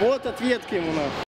Вот ответки ему на.